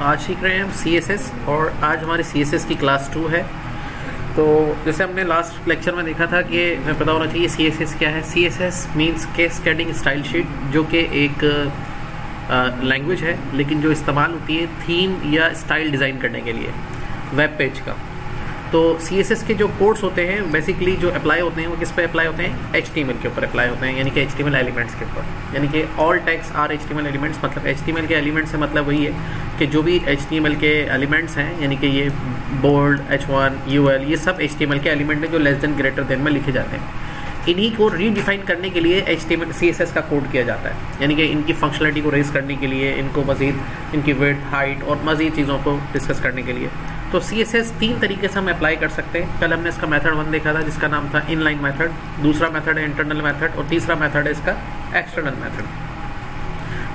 आज सीख रहे हैं हम सी और आज हमारी सी की क्लास टू है। तो जैसे हमने लास्ट लेक्चर में देखा था कि हमें पता होना चाहिए सीएसएस क्या है। C S S means cascading style sheet जो कि एक लैंग्वेज है, लेकिन जो इस्तेमाल होती है थीम या स्टाइल डिज़ाइन करने के लिए वेब पेज का। तो सीएसएस के जो कोड्स होते हैं बेसिकली जो अप्लाई होते हैं, वो किस पे अप्लाई होते हैं? एचटीएमएल के ऊपर अप्लाई होते हैं, यानी कि एचटीएमएल एलिमेंट्स के ऊपर। यानी कि all tags are H elements मतलब एच के एलिमेंट्स से मतलब वही है कि जो भी एचटीएमएल के एलिमेंट्स हैं, यानी कि ये बोल्ड एच वन यू सब एचटीएमएल के एलिमेंट हैं जो लेस देन ग्रेटर देन में लिखे जाते हैं। इन्हीं को रीडिफाइन करने के लिए एच टी का कोड किया जाता है। यानी कि इनकी फंक्शनलिटी को रेज करने के लिए, इनको मज़ीद, इनकी वेट हाइट और मज़ीद चीज़ों को डिस्कस करने के लिए। तो सी एस एस तीन तरीके से हम अप्लाई कर सकते हैं। कल हमने इसका मेथड वन देखा था, जिसका नाम था इनलाइन मेथड दूसरा मेथड है इंटरनल मेथड और तीसरा मेथड है इसका external method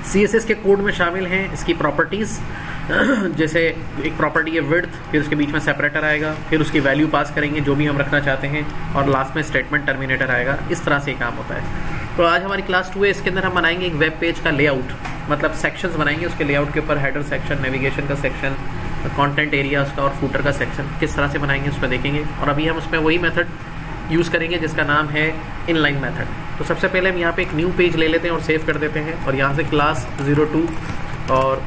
C S S के कोड में शामिल हैं इसकी प्रॉपर्टीज़ जैसे एक प्रॉपर्टी है विर्थ फिर उसके बीच में सेपरेटर आएगा, फिर उसकी वैल्यू पास करेंगे, जो भी हम रखना चाहते हैं, और लास्ट में स्टेटमेंट टर्मिनेटर आएगा। इस तरह से काम होता है। तो आज हमारी क्लास टू है, इसके अंदर हम बनाएँगे एक वेब पेज का लेआउट मतलब सेक्शंस बनाएँगे, उसके लेआउट के ऊपर हेडर सेक्शन नेविगेशन का सेक्शन कंटेंट एरिया उसका और फूटर का सेक्शन किस तरह से बनाएँगे उस पर देखेंगे। और अभी हम उसमें वही मेथड यूज़ करेंगे जिसका नाम है इनलाइन मेथड तो सबसे पहले हम यहाँ पे एक न्यू पेज ले लेते हैं और सेव कर देते हैं और यहाँ से क्लास ज़ीरो टू और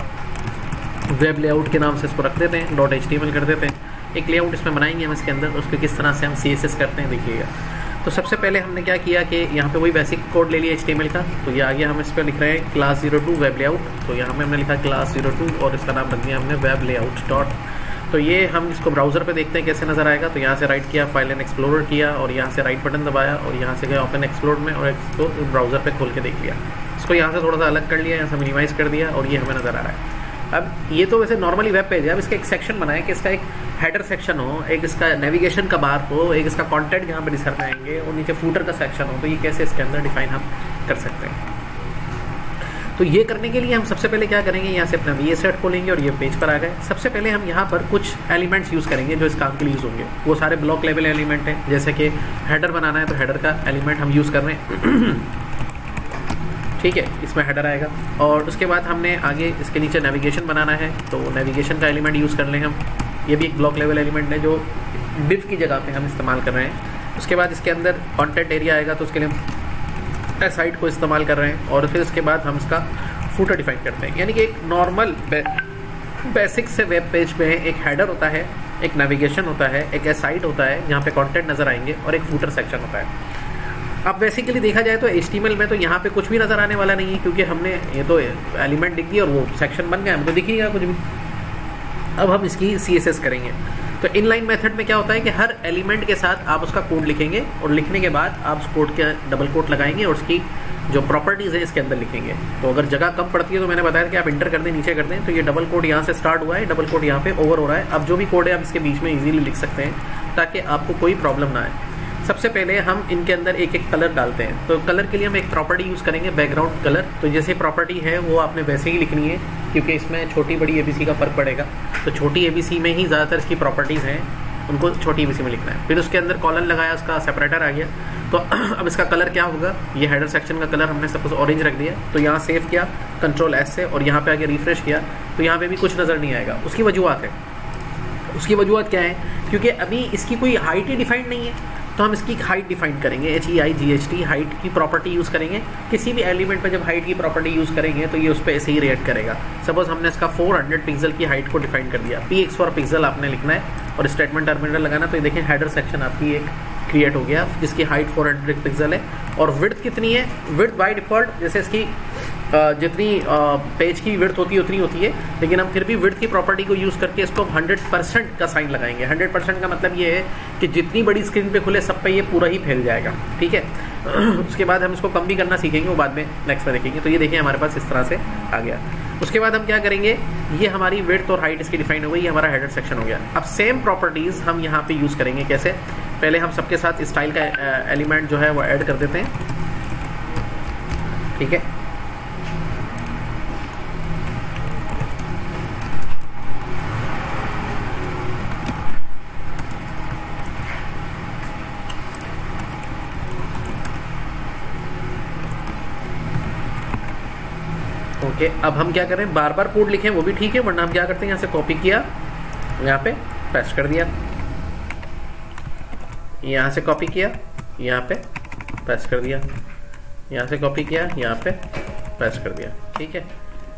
वेब लेआउट के नाम से इसको रख देते हैं डॉट एच कर देते हैं। एक लेआउट इसमें बनाएँगे हम इसके अंदर उसके किस तरह से हम सीएसएस करते हैं, देखिएगा। तो सबसे पहले हमने क्या किया कि यहाँ पे वही बेसिक कोड ले लिया एचटीएमएल का। तो ये आगे हम इस पर लिख रहे हैं class zero two web layout तो यहाँ पे हमने लिखा क्लास ज़ीरो टू और इसका नाम रख दिया हमने वेब लेआउट डॉट तो ये हम इसको ब्राउज़र पे देखते हैं कैसे नज़र आएगा। तो यहाँ से राइट किया फ़ाइल एंड एक्सप्लोरर किया और यहाँ से राइट बटन दबाया और यहाँ से गया ओपन एक्सप्लोर में और इसको ब्राउज़र पे खोल के देख लिया। इसको यहाँ से थोड़ा सा अलग कर लिया, यहाँ से मिनिमाइज़ कर दिया और ये हमें नज़र आ रहा है। अब ये तो वैसे नॉर्मली वेब पेज है। अब इसका एक सेक्शन बनाए कि इसका एक हेडर सेक्शन हो, एक इसका नेविगेशन का बार हो, एक इसका कंटेंट यहाँ पर डिसर आएँगे और नीचे फूटर का सेक्शन हो तो ये कैसे इसके अंदर डिफाइन हम कर सकते हैं? तो ये करने के लिए हम सबसे पहले क्या करेंगे, यहाँ से अपना वी सेट खोलेंगे और ये पेज पर आ गए। सबसे पहले हम यहाँ पर कुछ एलिमेंट्स यूज़ करेंगे जो इस काम के लिए यूज़ होंगे। वो सारे ब्लॉक लेवल एलिमेंट हैं, जैसे कि हेडर बनाना है तो हेडर का एलिमेंट हम यूज़ कर रहे हैं। ठीक है, इसमें हेडर आएगा। और उसके बाद हमने आगे इसके नीचे नेविगेशन बनाना है तो नेविगेशन का एलिमेंट यूज़ कर लें हम। ये भी एक ब्लॉक लेवल एलिमेंट है जो डिव की जगह पे हम इस्तेमाल कर रहे हैं। उसके बाद इसके अंदर कॉन्टेंट एरिया आएगा तो उसके लिए हम साइट को इस्तेमाल कर रहे हैं और फिर उसके बाद हम इसका फूटर डिफाइन करते हैं। यानी कि एक नॉर्मल बेसिक से वेब पेज पे एक हेडर होता है, एक नेविगेशन होता है, एक साइट होता है जहाँ पे कंटेंट नज़र आएँगे और एक फूटर सेक्शन होता है। अब बेसिकली देखा जाए तो एच में तो यहाँ पे कुछ भी नज़र आने वाला नहीं है, क्योंकि हमने ये तो एलिमेंट लिख दिया और वो सेक्शन बन गया, हमको दिखेगा कुछ भी। अब हम इसकी सीएसएस करेंगे। तो इनलाइन मेथड में क्या होता है कि हर एलिमेंट के साथ आप उसका कोड लिखेंगे और लिखने के बाद आप उस कोड के डबल कोड लगाएँगे और उसकी जो प्रॉपर्टीज़ है इसके अंदर लिखेंगे। तो अगर जगह कम पड़ती है तो मैंने बताया कि आप इंटर कर दें, नीचे कर दें तो ये डबल कोड यहाँ से स्टार्ट हुआ है डबल कोड यहाँ पे ओवर हो रहा है। अब जो भी कोड है, आप इसके बीच में इजीली लिख सकते हैं ताकि आपको कोई प्रॉब्लम ना आए। सबसे पहले हम इनके अंदर एक एक कलर डालते हैं। तो कलर के लिए हम एक प्रॉपर्टी यूज़ करेंगे बैकग्राउंड कलर तो जैसे प्रॉपर्टी है, वो आपने वैसे ही लिखनी है, क्योंकि इसमें छोटी बड़ी एबीसी का फ़र्क पड़ेगा। तो छोटी एबीसी में ही ज़्यादातर इसकी प्रॉपर्टीज़ हैं, उनको छोटी एबीसी में लिखना है। फिर उसके अंदर कॉलन लगाया, उसका सेपरेटर आ गया। तो अब इसका कलर क्या होगा? ये हेडर सेक्शन का कलर हमने सपोज़ ऑरेंज रख दिया। तो यहाँ सेव किया कंट्रोल एस से, और यहाँ पे आगे रिफ्रेश किया। तो यहाँ पे भी कुछ नज़र नहीं आएगा। उसकी वजूहत है। उसकी वजूहत क्या है? क्योंकि अभी इसकी कोई हाइट ही डिफाइंड नहीं है। तो हम इसकी हाइट डिफाइन करेंगे H E I G H T height की प्रॉपर्टी यूज़ करेंगे। किसी भी एलिमेंट पर जब हाइट की प्रॉपर्टी यूज़ करेंगे तो ये उस पर ऐसे ही रिएक्ट करेगा। सपोज़ हमने इसका 400 पिक्सल की हाइट को डिफाइन कर दिया। पी एक्स फॉर पिक्सल आपने लिखना है और स्टेटमेंट टर्मिनल लगाना तो ये देखें हेडर सेक्शन आपकी एक क्रिएट हो गया, जिसकी हाइट 400 पिक्सल है। और विड्थ कितनी है? विड्थ बाई डिफ़ॉल्ट जैसे इसकी जितनी पेज की विर्थ होती है, उतनी होती है। लेकिन हम फिर भी विर्थ की प्रॉपर्टी को यूज़ करके इसको 100 परसेंट का साइन लगाएँगे। 100 परसेंट का मतलब ये है कि जितनी बड़ी स्क्रीन पे खुले, सब पे ये पूरा ही फैल जाएगा। ठीक है? उसके बाद हम इसको कम भी करना सीखेंगे, वो बाद में नेक्स्ट में देखेंगे। तो ये देखिए हमारे पास इस तरह से आ गया। उसके बाद हम क्या करेंगे, ये हमारी विर्थ और हाइट इसकी डिफाइन हो गई, ये हमारा हेडर सेक्शन हो गया। अब सेम प्रॉपर्टीज़ हम यहाँ पे यूज़ करेंगे कैसे? पहले हम सबके साथ स्टाइल का एलिमेंट जो है वो ऐड कर देते हैं। ठीक है? ओके, अब हम क्या करें बार बार कोड लिखें, वो भी ठीक है, वरना हम क्या करते हैं? यहाँ से कॉपी किया, यहाँ पे पेस्ट कर दिया। यहाँ से कॉपी किया, यहाँ पे पेस्ट कर दिया। यहाँ से कॉपी किया, यहाँ पे पेस्ट कर दिया। ठीक है?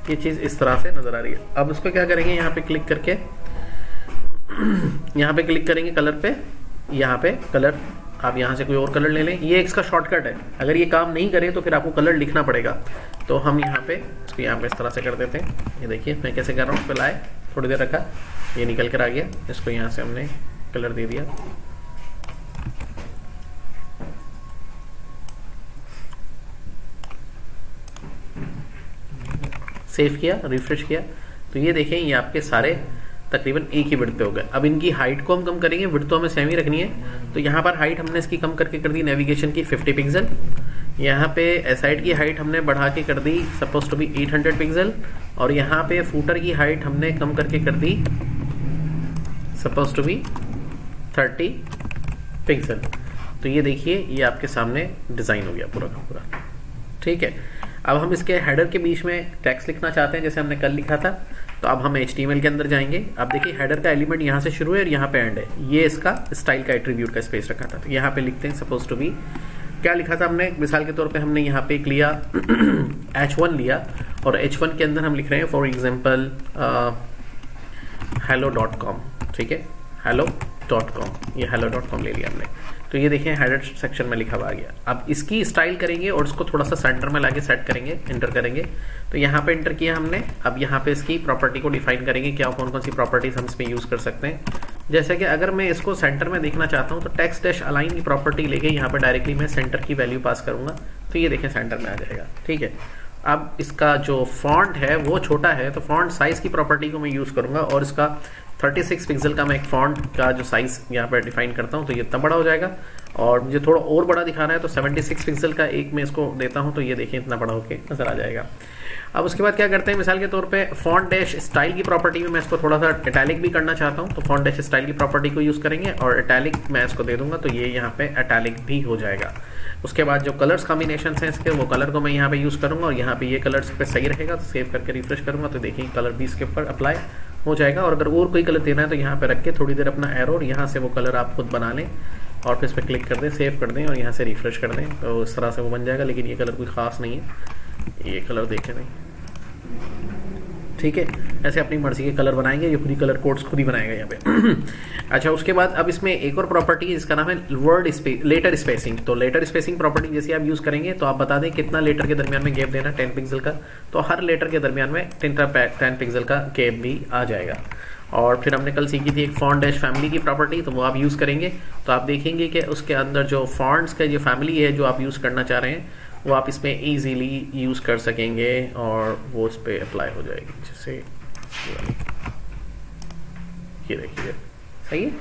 ये चीज़ इस तरह से नज़र आ रही है। अब उसको क्या करेंगे? यहाँ पे क्लिक करके, यहाँ पे क्लिक करेंगे कलर पे। यहाँ पे कलर, आप यहाँ से कोई और कलर ले लें। ये इसका शॉर्टकट है। अगर ये काम नहीं करे तो फिर आपको कलर लिखना पड़ेगा। तो हम यहाँ पे इसको यहाँ पे इस तरह से कर देते हैं। ये देखिए, मैं कैसे कर रहा हूँ लाए थोड़ी देर रखा, ये निकल कर आ गया। इसको यहाँ से हमने कलर दे दिया। सेव किया, रिफ्रेश किया। तो ये देखें, ये आपके सारे तकरीबन एक ही विड्थ पे हो गए। अब इनकी हाइट को हम कम करेंगे विड्थ तो हमें सेम ही रखनी है। तो यहाँ पर हाइट हमने इसकी कम करके कर दी नेविगेशन की 50 पिक्सल यहाँ पे एसाइड की हाइट हमने बढ़ा के कर दी सपोज़ टू बी 800 पिक्सल और यहाँ पे फूटर की हाइट हमने कम करके कर दी सपोज़ टू बी 30 पिक्सल तो ये देखिए, ये आपके सामने डिज़ाइन हो गया पूरा का पूरा। ठीक है? अब हम इसके हेडर के बीच में टेक्स्ट लिखना चाहते हैं, जैसे हमने कल लिखा था। तो अब हम एच के अंदर जाएँगे। अब देखिए हेडर का एलिमेंट यहाँ से शुरू है और यहाँ पे एंड है। ये इसका स्टाइल का एट्रीब्यूट का स्पेस रखा था। तो यहाँ पे लिखते हैं सपोज़ टू बी क्या लिखा था हमने? मिसाल के तौर पे हमने यहाँ पे एक लिया एच वन लिया और एच वन के अंदर हम लिख रहे हैं for example hello dot com ठीक है? हेलो डॉट कॉम ये हेलो डॉट कॉम ले लिया हमने। तो ये देखें हेडर सेक्शन में लिखा हुआ आ गया। अब इसकी स्टाइल करेंगे और इसको थोड़ा सा सेंटर में लाके सेट करेंगे इंटर करेंगे। तो यहाँ पे इंटर किया हमने। अब यहाँ पे इसकी प्रॉपर्टी को डिफाइन करेंगे, क्या कौन कौन सी प्रॉपर्टीज़ हम इसमें यूज़ कर सकते हैं। जैसे कि अगर मैं इसको सेंटर में देखना चाहता हूँ तो टेक्स्ट डैश अलाइन की प्रॉपर्टी लेके यहाँ पर डायरेक्टली मैं सेंटर की वैल्यू पास करूँगा। तो ये देखें सेंटर में आ जाएगा। ठीक है? अब इसका जो फॉन्ट है, वो छोटा है तो फॉन्ट साइज़ की प्रॉपर्टी को मैं यूज़ करूँगा और इसका 36 पिक्सल का मैं एक फॉन्ट का जो साइज़ यहाँ पर डिफाइन करता हूँ तो ये इतना बड़ा हो जाएगा। और मुझे थोड़ा और बड़ा दिखाना है तो 76 पिक्सल का एक मैं इसको देता हूँ तो ये देखिए इतना बड़ा होके नज़र आ जाएगा। अब उसके बाद क्या करते हैं, मिसाल के तौर पे फॉन्ट डैश स्टाइल की प्रॉपर्टी में मैं इसको थोड़ा सा अटैलिक भी करना चाहता हूँ तो फॉन्ट डैश स्टाइल की प्रॉपर्टी को यूज़ करेंगे और अटैलिक मैं इसको दे दूँगा तो ये यहाँ पे अटैलिक भी हो जाएगा। उसके बाद जो कलर्स कॉम्बिनेशन है इसके, वो कलर को मैं यहाँ पे यूज़ करूँगा और यहाँ पे ये कलर्स पे सही रहेगा तो सेव करके रिफ्रेश करूँगा तो देखिए कलर भी इसके ऊपर अप्लाई हो जाएगा। और अगर और कोई कलर देना है तो यहाँ पे रख के थोड़ी देर अपना एरो और यहाँ से वो कलर आप खुद बना लें और फिर इस पर क्लिक कर दें सेव कर दें और यहाँ से रिफ्रेश कर दें। तो इस तरह से वो बन जाएगा, लेकिन ये कलर कोई ख़ास नहीं है। ये कलर देखे नहीं ठीक है? ऐसे अपनी मर्ज़ी के कलर बनाएँगे, ये ही कलर कोड्स खुद ही बनाएगा यहाँ पे। अच्छा उसके बाद अब इसमें एक और प्रॉपर्टी है जिसका नाम है वर्ड स्पेस लेटर स्पेसिंग तो लेटर स्पेसिंग प्रॉपर्टी जैसे आप यूज़ करेंगे तो आप बता दें कितना लेटर के दरमियान में गैप देना टेन पिक्सल का। तो हर लेटर के दरमियान में टेन टेन पिक्सल का गैप भी आ जाएगा। और फिर हमने कल सीखी थी एक फॉन्ट डैश फैमिली की प्रॉपर्टी तो वो आप यूज़ करेंगे। तो आप देखेंगे कि उसके अंदर जो फॉन्ट्स का जो फैमिली है, जो आप यूज़ करना चाह रहे हैं वो आप इसमें ईजीली यूज़ कर सकेंगे और वो उस पर अप्लाई हो जाएगी। जैसे ये देखिए, सही है?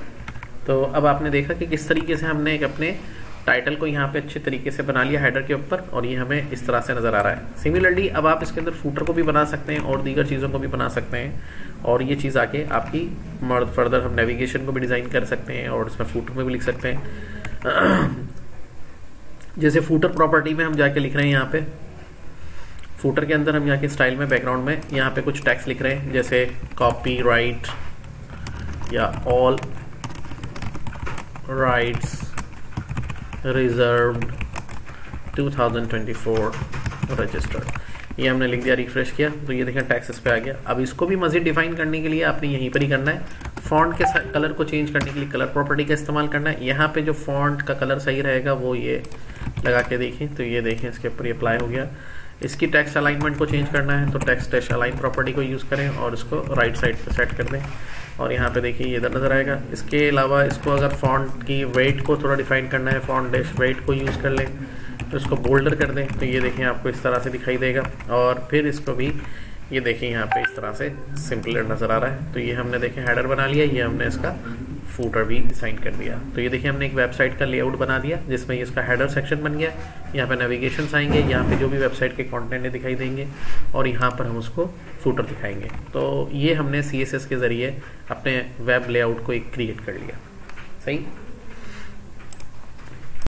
तो अब आपने देखा कि किस तरीके से हमने एक अपने टाइटल को यहाँ पे अच्छे तरीके से बना लिया हेडर के ऊपर और ये हमें इस तरह से नज़र आ रहा है। सिमिलरली अब आप इसके अंदर फूटर को भी बना सकते हैं और दीगर चीज़ों को भी बना सकते हैं और ये चीज़ आके आपकी मर्द फर्दर हम नेविगेशन को भी डिज़ाइन कर सकते हैं और इसमें फूटर में भी लिख सकते हैं। जैसे फूटर प्रॉपर्टी में हम जाके लिख रहे हैं यहाँ पे। फूटर के अंदर हम यहाँ के स्टाइल में बैकग्राउंड में यहाँ पे कुछ टैक्स लिख रहे हैं, जैसे कॉपी राइट या ऑल राइट्स रिज़र्व 2024 रजिस्टर्ड ये हमने लिख दिया रिफ्रेश किया तो ये देखें टैक्स इस पे आ गया। अब इसको भी मजीद डिफाइन करने के लिए आपने यहीं पर ही करना है। फॉन्ट के कलर को चेंज करने के लिए कलर प्रॉपर्टी का इस्तेमाल करना है। यहाँ पे जो फॉन्ट का कलर सही रहेगा, वो ये लगा के देखें तो ये देखें इसके ऊपर अप्लाई हो गया। इसकी टेक्स्ट अलाइनमेंट को चेंज करना है तो टेक्स्ट टेक्स्ट अलाइन प्रॉपर्टी को यूज़ करें और इसको राइट साइड पे सेट कर दें। और यहाँ पे देखिए इधर नज़र आएगा। इसके अलावा इसको अगर फॉन्ट की वेट को थोड़ा डिफाइन करना है फॉन्ट डैश वेट को यूज़ कर लें तो इसको बोल्डर कर दें तो ये देखें आपको इस तरह से दिखाई देगा। और फिर इसको भी, ये देखिए यहाँ पे इस तरह से सिंपलर नज़र आ रहा है। तो ये हमने देखें हेडर बना लिया, ये हमने इसका फूटर भी साइन कर दिया। तो ये देखिए हमने एक वेबसाइट का लेआउट बना दिया, जिसमें इसका हेडर सेक्शन बन गया। यहाँ पे नेविगेशन आएँगे, यहाँ पे जो भी वेबसाइट के कॉन्टेंट कंटेंट दिखाई देंगे, और यहाँ पर हम उसको फूटर दिखाएँगे। तो ये हमने सीएसएस के ज़रिए अपने वेब लेआउट को एक क्रिएट कर लिया। सही?